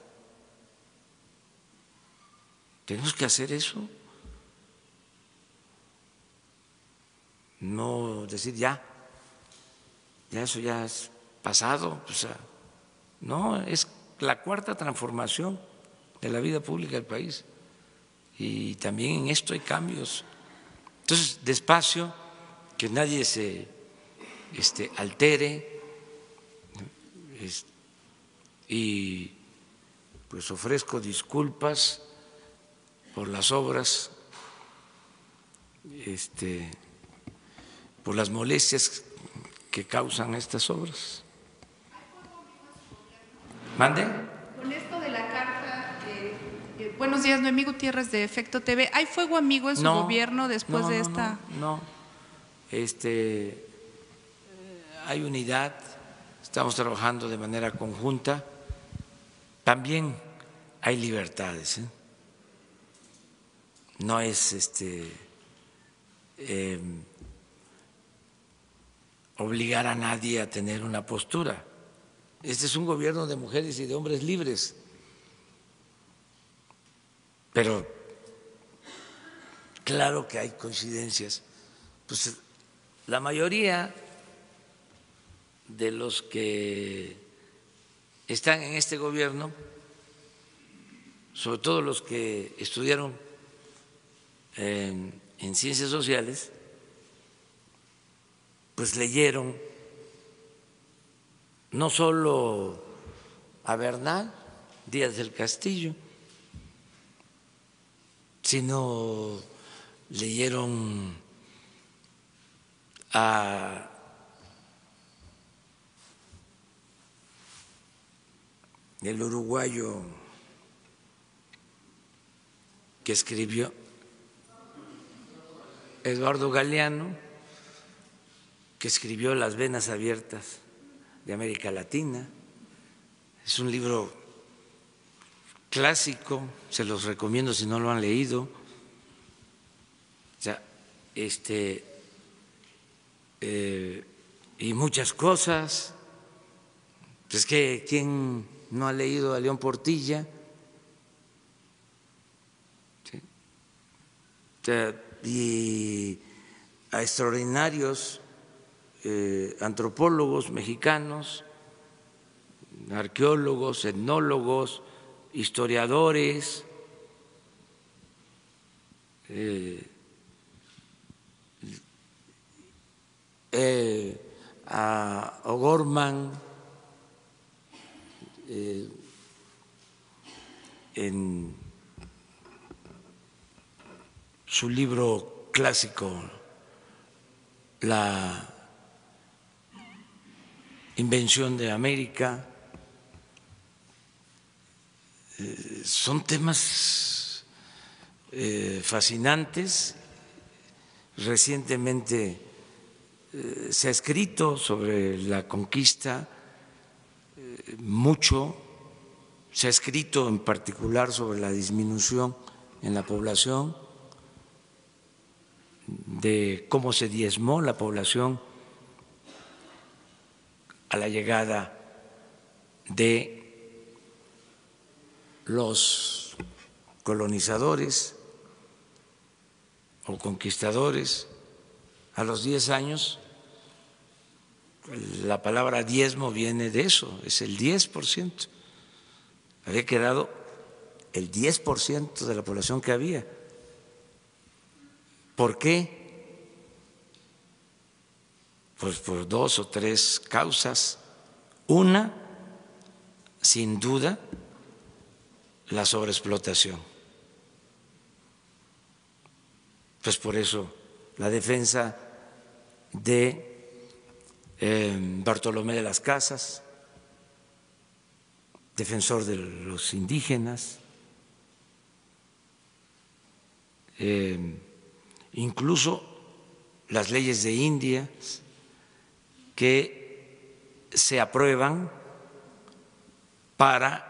Tenemos que hacer eso. No decir ya, ya eso ya es pasado. O sea, no, es la cuarta transformación de la vida pública del país. Y también en esto hay cambios entonces, despacio, que nadie se este, altere y pues ofrezco disculpas por las obras, este, por las molestias que causan estas obras. ¿Mande? Buenos días, Noemí Gutiérrez de Efecto TV. ¿Hay fuego amigo en su gobierno después de esta? No, no, este, hay unidad, estamos trabajando de manera conjunta. También hay libertades. ¿eh? No es este em, obligar a nadie a tener una postura. Este es un gobierno de mujeres y de hombres libres. Pero claro que hay coincidencias. Pues la mayoría de los que están en este gobierno, sobre todo los que estudiaron en, en ciencias sociales, pues leyeron no solo a Bernal, Díaz del Castillo, sino leyeron a el uruguayo que escribió Eduardo Galeano, que escribió Las Venas Abiertas de América Latina. Es un libro clásico, se los recomiendo si no lo han leído. O este, eh, y muchas cosas. Es que, ¿quién no ha leído a León Portilla? y a extraordinarios eh, antropólogos mexicanos, arqueólogos, etnólogos, historiadores, eh, eh, a O'Gorman en su libro clásico, La invención de América. Eh, son temas eh, fascinantes. Recientemente eh, se ha escrito sobre la conquista mucho, se ha escrito en particular sobre la disminución en la población, de cómo se diezmó la población a la llegada de los colonizadores o conquistadores a los 10 años. La palabra diezmo viene de eso, es el 10%. Había quedado el 10% de la población que había. ¿Por qué? Pues por dos o tres causas. Una, sin duda, la sobreexplotación. Pues por eso la defensa de eh, Bartolomé de las Casas, defensor de los indígenas, eh, incluso las leyes de India que se aprueban para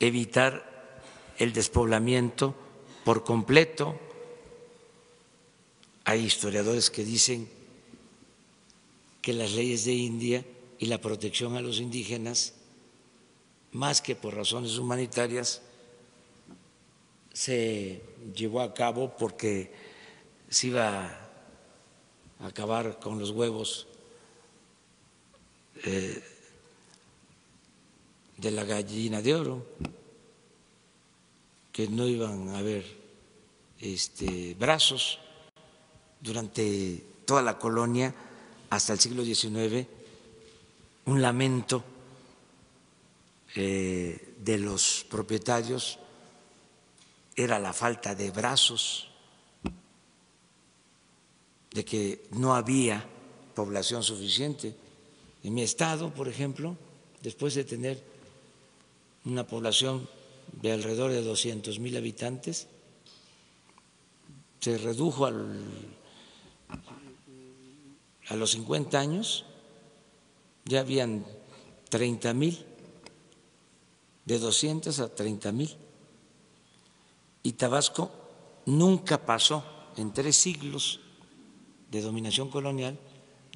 evitar el despoblamiento por completo. Hay historiadores que dicen que las leyes de India y la protección a los indígenas, más que por razones humanitarias, se llevó a cabo porque se iba a acabar con los huevos eh, de la gallina de oro, que no iban a haber este, brazos durante toda la colonia hasta el siglo XIX, un lamento eh, de los propietarios era la falta de brazos, de que no había población suficiente. En mi estado, por ejemplo, después de tener una población de alrededor de 200 mil habitantes, se redujo a los 50 años, ya habían 30 mil, de 200 a 30 mil. Y Tabasco nunca pasó en tres siglos de dominación colonial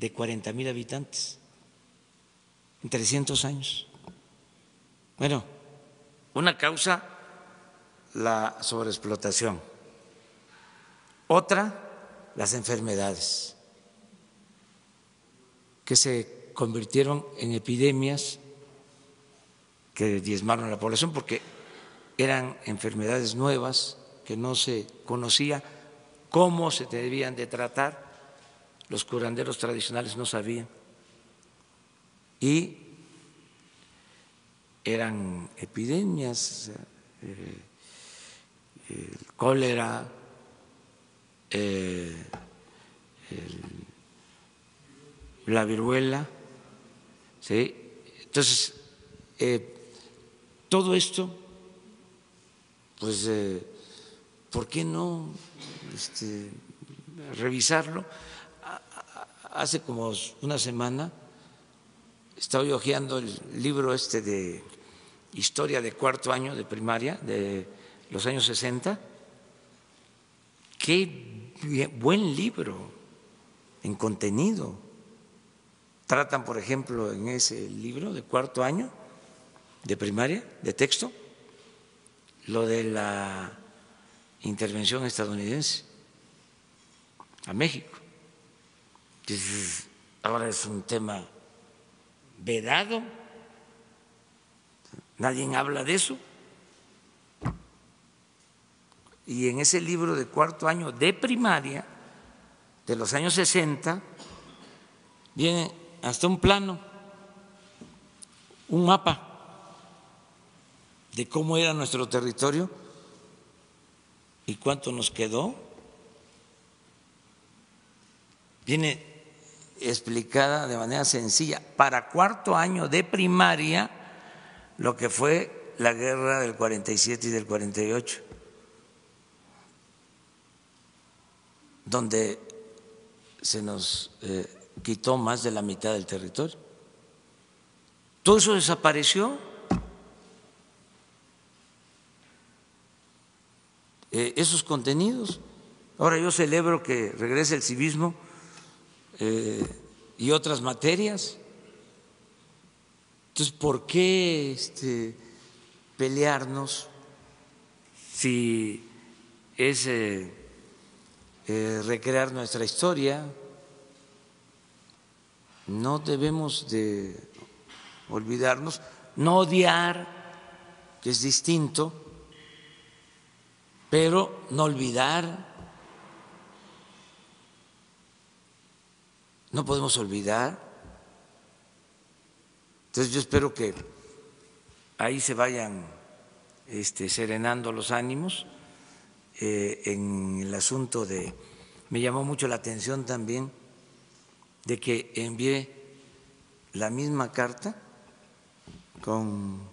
de 40 mil habitantes en 300 años. Bueno, una causa, la sobreexplotación. Otra, las enfermedades que se convirtieron en epidemias que diezmaron a la población porque eran enfermedades nuevas que no se conocía cómo se debían de tratar, los curanderos tradicionales no sabían y eran epidemias, eh, el cólera, eh, la viruela, ¿sí? Entonces, eh, todo esto, pues, eh, ¿por qué no este, revisarlo? Hace como una semana estaba hojeando el libro este de historia de cuarto año de primaria de los años 60. Qué buen libro en contenido. Tratan, por ejemplo, en ese libro de cuarto año de primaria, de texto, lo de la intervención estadounidense a México. ahora es un tema vedado, nadie habla de eso. Y en ese libro de cuarto año de primaria, de los años 60, viene hasta un plano, un mapa de cómo era nuestro territorio y cuánto nos quedó. Viene explicada de manera sencilla para cuarto año de primaria lo que fue la guerra del 47 y del 48, donde se nos eh, quitó más de la mitad del territorio. Todo eso desapareció. Eh, esos contenidos. Ahora yo celebro que regrese el civismo eh, y otras materias. Entonces, ¿por qué este, pelearnos si es eh, recrear nuestra historia? No debemos de olvidarnos, no odiar, que es distinto, pero no olvidar, no podemos olvidar. Entonces yo espero que ahí se vayan este, serenando los ánimos eh, en el asunto de, me llamó mucho la atención también de que envié la misma carta con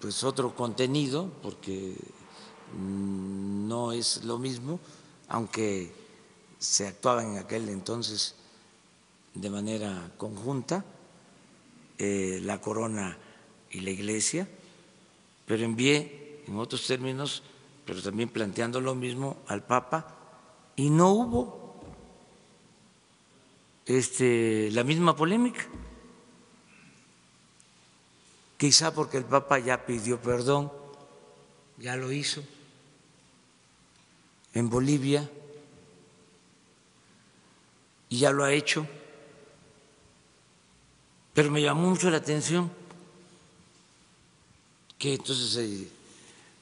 pues otro contenido, porque Mm, no es lo mismo, aunque se actuaba en aquel entonces de manera conjunta, eh, la corona y la iglesia, pero envié en otros términos, pero también planteando lo mismo al Papa, y no hubo este, la misma polémica. Quizá porque el Papa ya pidió perdón, ya lo hizo en Bolivia y ya lo ha hecho, pero me llamó mucho la atención que entonces hay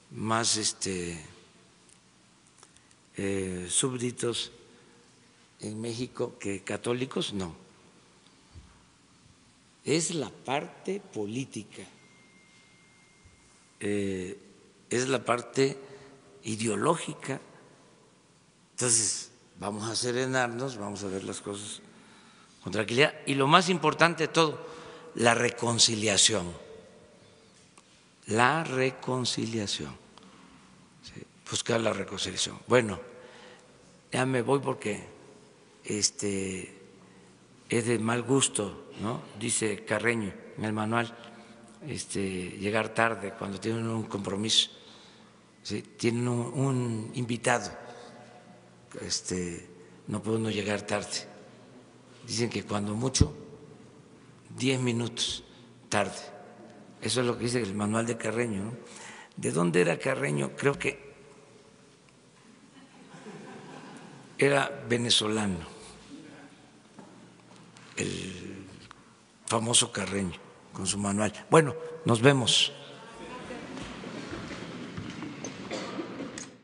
más este, eh, súbditos en México que católicos, no. Es la parte política, eh, es la parte ideológica entonces, vamos a serenarnos, vamos a ver las cosas con tranquilidad. Y lo más importante de todo, la reconciliación. La reconciliación. buscar la reconciliación. Bueno, ya me voy porque este es de mal gusto, ¿no? Dice Carreño en el manual, este, llegar tarde cuando tienen un compromiso, tienen un invitado este, no puede uno llegar tarde. Dicen que cuando mucho, diez minutos tarde. Eso es lo que dice el manual de Carreño. ¿De dónde era Carreño? Creo que era venezolano, el famoso Carreño, con su manual. Bueno, nos vemos.